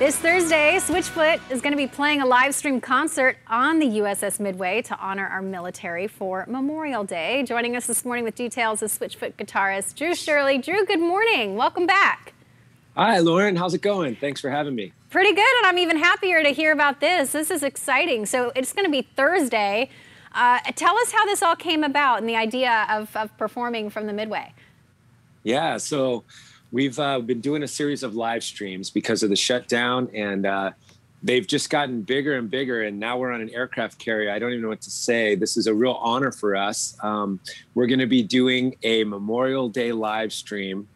This Thursday, Switchfoot is going to be playing a live stream concert on the USS Midway to honor our military for Memorial Day. Joining us this morning with details is Switchfoot guitarist Drew Shirley. Drew, good morning. Welcome back. Hi, Lauren. How's it going? Thanks for having me. Pretty good, and I'm even happier to hear about this. This is exciting. So it's going to be Thursday. Uh, tell us how this all came about and the idea of, of performing from the Midway. Yeah, so we've uh, been doing a series of live streams because of the shutdown, and uh, they've just gotten bigger and bigger. And now we're on an aircraft carrier. I don't even know what to say. This is a real honor for us. Um, we're going to be doing a Memorial Day live stream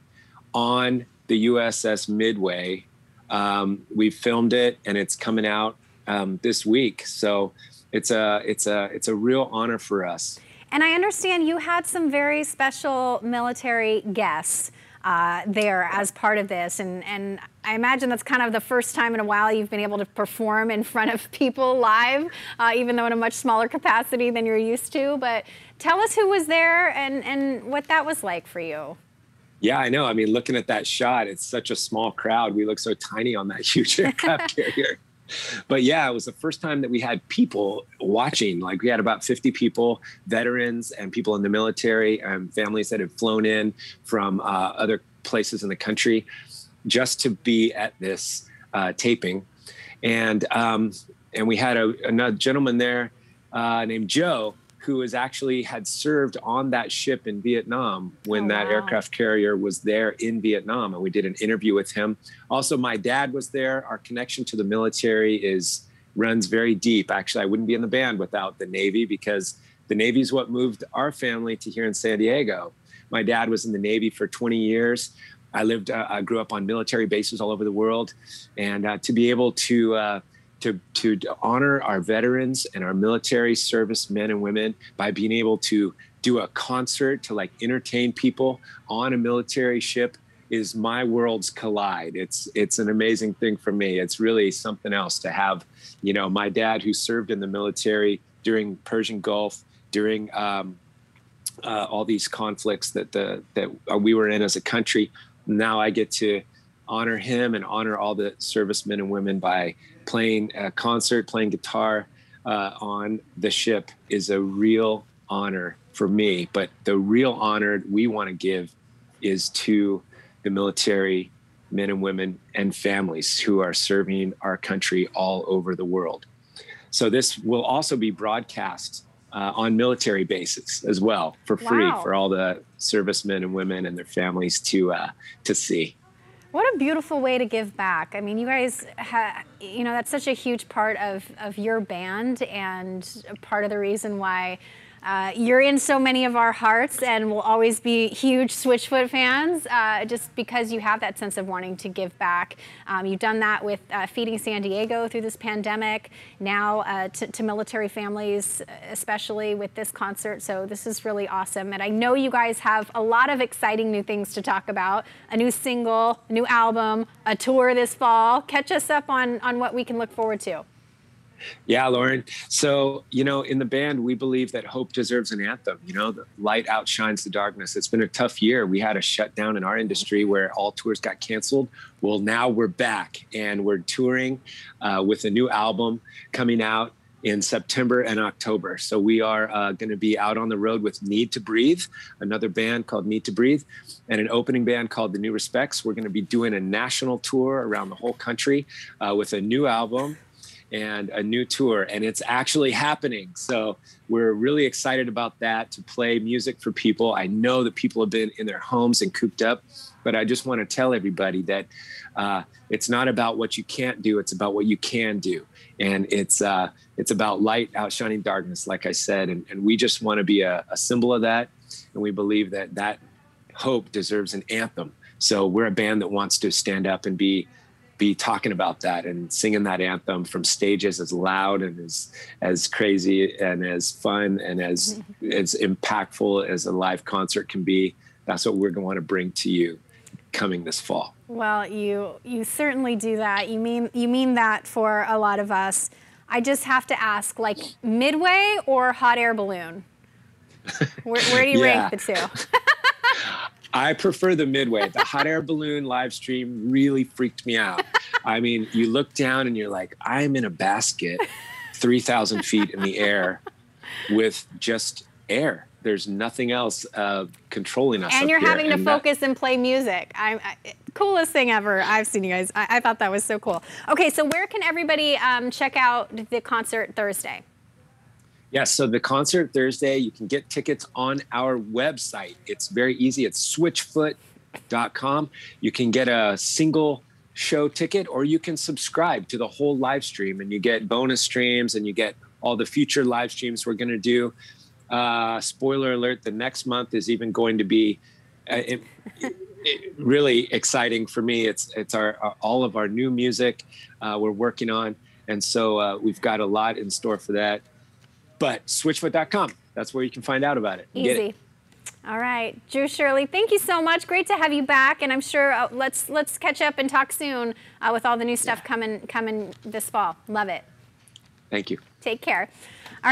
on the USS Midway. Um, we filmed it, and it's coming out um, this week. So it's a it's a it's a real honor for us. And I understand you had some very special military guests uh, there as part of this. And, and I imagine that's kind of the first time in a while you've been able to perform in front of people live, uh, even though in a much smaller capacity than you're used to. But tell us who was there and, and what that was like for you. Yeah, I know. I mean, looking at that shot, it's such a small crowd. We look so tiny on that huge aircraft carrier but yeah, it was the first time that we had people watching. Like we had about 50 people, veterans and people in the military, and families that had flown in from uh, other places in the country just to be at this uh, taping. And um, and we had a, another gentleman there uh, named Joe who was actually had served on that ship in Vietnam when oh, that wow. aircraft carrier was there in Vietnam. And we did an interview with him. Also, my dad was there. Our connection to the military is runs very deep. Actually, I wouldn't be in the band without the Navy because the Navy is what moved our family to here in San Diego. My dad was in the Navy for 20 years. I lived, uh, I grew up on military bases all over the world, and uh, to be able to uh, to, to, honor our veterans and our military service men and women by being able to do a concert to like entertain people on a military ship is my worlds collide. It's it's an amazing thing for me. It's really something else to have, you know, my dad who served in the military during Persian Gulf, during um, uh, all these conflicts that the that we were in as a country. Now I get to honor him and honor all the servicemen and women by playing a concert, playing guitar uh, on the ship is a real honor for me. But the real honor we want to give is to the military men and women and families who are serving our country all over the world. So this will also be broadcast uh, on military bases as well for free wow. for all the servicemen and women and their families to uh, to see. What a beautiful way to give back. I mean, you guys, you know, that's such a huge part of, of your band and part of the reason why uh, you're in so many of our hearts and will always be huge Switchfoot fans uh, just because you have that sense of wanting to give back. Um, you've done that with uh, Feeding San Diego through this pandemic, now uh, to, to, military families, especially with this concert. So this is really awesome. And I know you guys have a lot of exciting new things to talk about a new single, a new album, a tour this fall. Catch us up on, on what we can look forward to. Yeah, Lauren. So, you know, in the band, we believe that hope deserves an anthem. You know, the light outshines the darkness. It's been a tough year. We had a shutdown in our industry where all tours got canceled. Well, now we're back and we're touring uh, with a new album coming out in September and October. So we are uh, going to be out on the road with Need to Breathe, another band called Need to Breathe, and an opening band called The New Respects. We're going to be doing a national tour around the whole country uh, with a new album and a new tour, and it's actually happening. So we're really excited about that to play music for people. I know that people have been in their homes and cooped up, but I just want to tell everybody that uh, it's not about what you can't do; it's about what you can do, and it's uh, it's about light outshining darkness, like I said, and, and we just want to be a, a symbol of that, and we believe that that hope deserves an anthem. So we're a band that wants to stand up and be be talking about that and singing that anthem from stages as loud and as as crazy and as fun and as as impactful as a live concert can be. That's what we're going to want to bring to you coming this fall. Well, you you certainly do that. You mean you mean that for a lot of us. I just have to ask, like Midway or hot air balloon? Where, where do you yeah. rank the two? I prefer the midway. The hot air balloon live stream really freaked me out. I mean, you look down and you're like, I'm in a basket 3,000 feet in the air with just air. There's nothing else uh, controlling us. And you're here. having to that- focus and play music. I, I, coolest thing ever I've seen you guys. I, I thought that was so cool. Okay, so where can everybody um, check out the concert Thursday? Yes, so the concert Thursday, you can get tickets on our website. It's very easy. It's switchfoot.com. You can get a single show ticket or you can subscribe to the whole live stream and you get bonus streams and you get all the future live streams we're going to do. Uh, spoiler alert, the next month is even going to be uh, it, it- really exciting for me. It's it's our, our all of our new music uh, we're working on, and so uh, we've got a lot in store for that but switchfoot.com that's where you can find out about it get it. Easy. All right, Drew Shirley, thank you so much. Great to have you back, and I'm sure uh, let's let's catch up and talk soon uh, with all the new stuff coming coming this fall. Love it. thank you Take care.